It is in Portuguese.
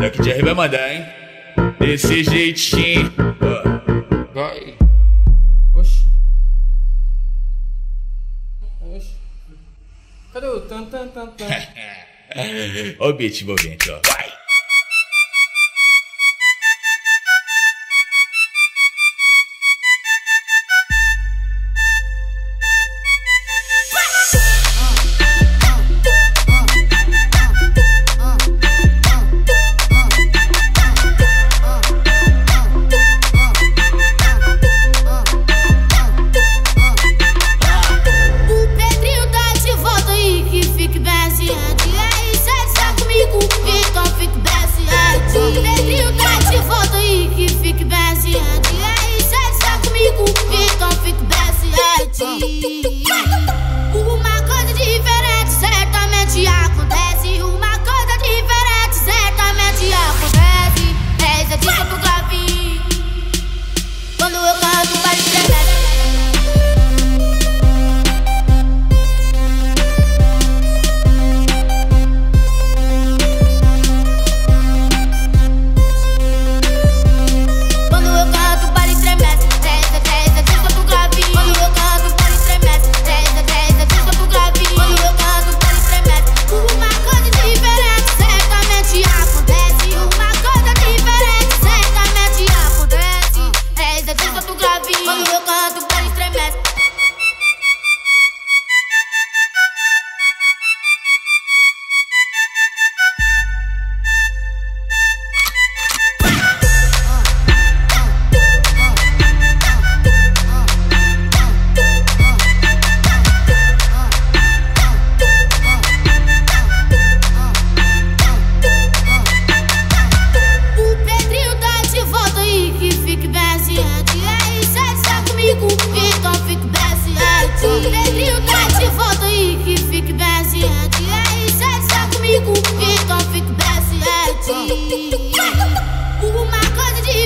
Daqui de vai mandar, hein? Desse jeitinho. Vai. Oxi. Oxi. Cadê o tan tan tan tan? Ó o beat envolvente, ó. Vai. fique baseando. E aí, sai, comigo, então fique tá de volta que fique comigo, então fique. 오만 커지지.